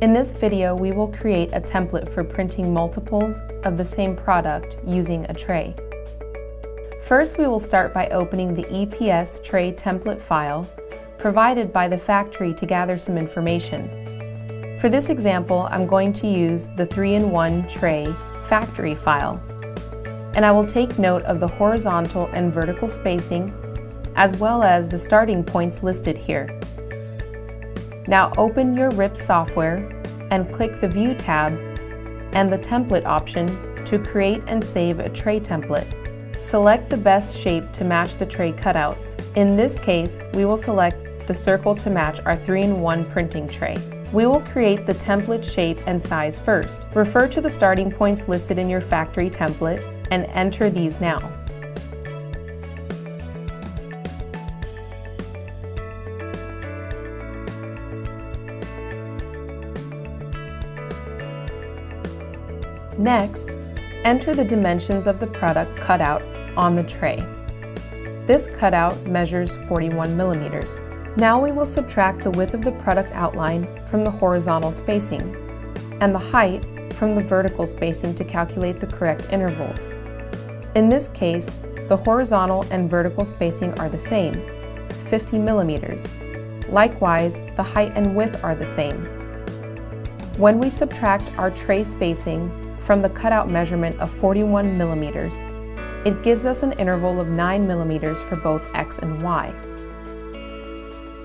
In this video, we will create a template for printing multiples of the same product using a tray. First, we will start by opening the EPS tray template file provided by the factory to gather some information. For this example, I'm going to use the 3-in-1 tray factory file. And I will take note of the horizontal and vertical spacing, as well as the starting points listed here. Now open your RIP software and click the View tab and the Template option to create and save a tray template. Select the best shape to match the tray cutouts. In this case, we will select the circle to match our 3-in-1 printing tray. We will create the template shape and size first. Refer to the starting points listed in your factory template and enter these now. Next, enter the dimensions of the product cutout on the tray. This cutout measures 41 millimeters. Now we will subtract the width of the product outline from the horizontal spacing and the height from the vertical spacing to calculate the correct intervals. In this case, the horizontal and vertical spacing are the same, 50 millimeters. Likewise, the height and width are the same. When we subtract our tray spacing from the cutout measurement of 41 millimeters. It gives us an interval of 9 millimeters for both x and y.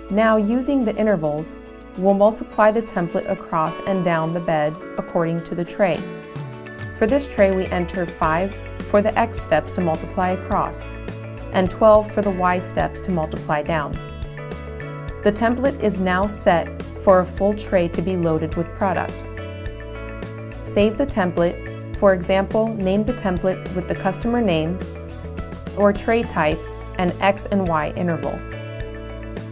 Now using the intervals, we'll multiply the template across and down the bed according to the tray. For this tray we enter 5 for the x steps to multiply across, and 12 for the y steps to multiply down. The template is now set for a full tray to be loaded with product. Save the template, for example, name the template with the customer name or tray type and X and Y interval.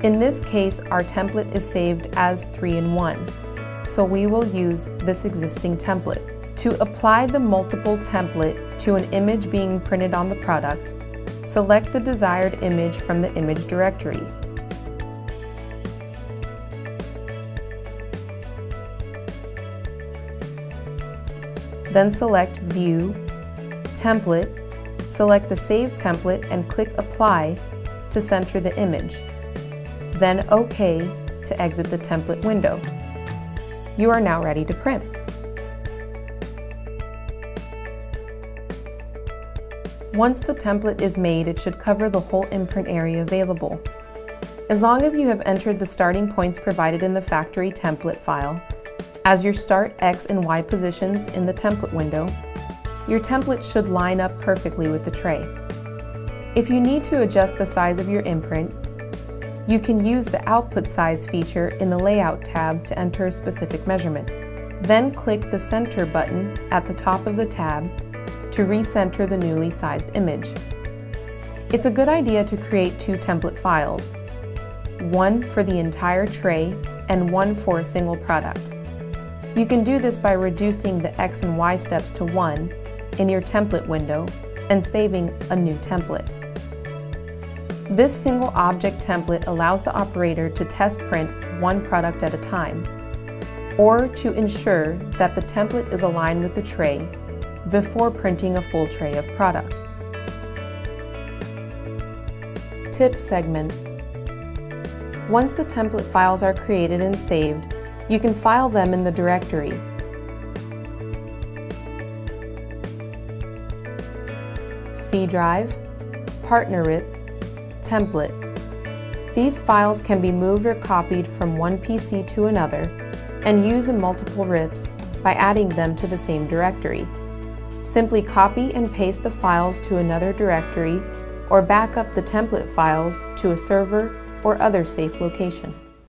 In this case, our template is saved as 3-in-1, so we will use this existing template. To apply the multiple template to an image being printed on the product, select the desired image from the image directory Then select View, Template, select the Save Template and click Apply to center the image. Then OK to exit the template window. You are now ready to print. Once the template is made, it should cover the whole imprint area available. As long as you have entered the starting points provided in the factory template file, as your start X and Y positions in the template window, your template should line up perfectly with the tray. If you need to adjust the size of your imprint, you can use the Output Size feature in the Layout tab to enter a specific measurement. Then click the Center button at the top of the tab to recenter the newly sized image. It's a good idea to create two template files, one for the entire tray and one for a single product. You can do this by reducing the X and Y steps to 1 in your template window and saving a new template. This single object template allows the operator to test print one product at a time, or to ensure that the template is aligned with the tray before printing a full tray of product. Tip segment. Once the template files are created and saved, you can file them in the directory. C drive, partner RIP, template. These files can be moved or copied from one PC to another and use in multiple RIPs by adding them to the same directory. Simply copy and paste the files to another directory or back up the template files to a server or other safe location.